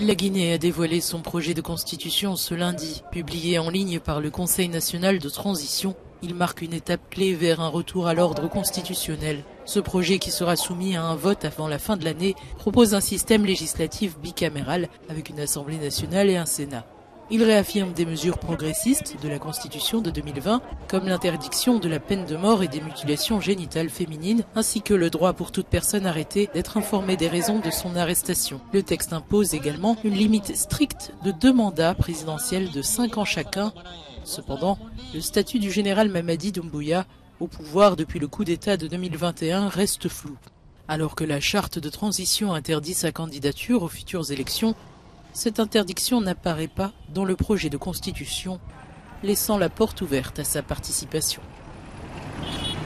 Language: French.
La Guinée a dévoilé son projet de constitution ce lundi, publié en ligne par le Conseil national de transition. Il marque une étape clé vers un retour à l'ordre constitutionnel. Ce projet, qui sera soumis à un vote avant la fin de l'année, propose un système législatif bicaméral avec une Assemblée nationale et un Sénat. Il réaffirme des mesures progressistes de la Constitution de 2020, comme l'interdiction de la peine de mort et des mutilations génitales féminines, ainsi que le droit pour toute personne arrêtée d'être informée des raisons de son arrestation. Le texte impose également une limite stricte de deux mandats présidentiels de cinq ans chacun. Cependant, le statut du général Mamadi Doumbouya, au pouvoir depuis le coup d'État de 2021, reste flou. Alors que la charte de transition interdit sa candidature aux futures élections, cette interdiction n'apparaît pas dans le projet de constitution, laissant la porte ouverte à sa participation.